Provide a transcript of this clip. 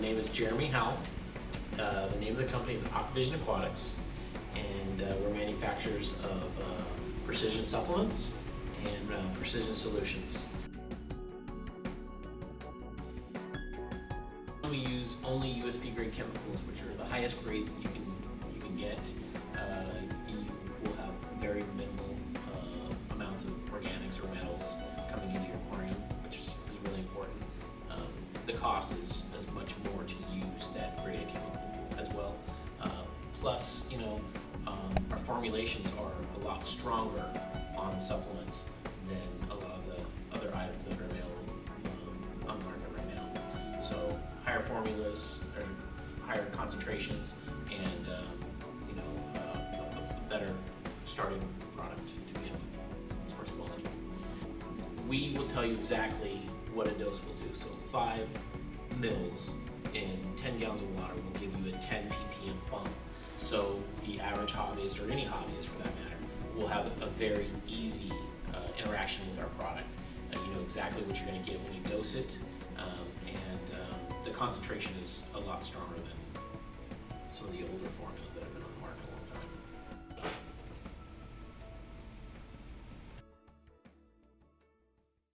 name is Jeremy Howell. Uh, the name of the company is Aqua Vision Aquatics, and uh, we're manufacturers of uh, precision supplements and uh, precision solutions. We use only USP grade chemicals, which are the highest grade you can you can get. Is much more to use that grade of chemical as well. Uh, plus, you know, um, our formulations are a lot stronger on the supplements than a lot of the other items that are available um, on the market right now. So higher formulas, or higher concentrations, and um, you know, uh, a better starting product to begin with as far as quality. We will tell you exactly what a dose will do. So five mils in 10 gallons of water will give you a 10 ppm bump. So the average hobbyist, or any hobbyist for that matter, will have a very easy uh, interaction with our product. Uh, you know exactly what you're going to get when you dose it, um, and um, the concentration is a lot stronger than some of the older formulas that have been on the market a long time.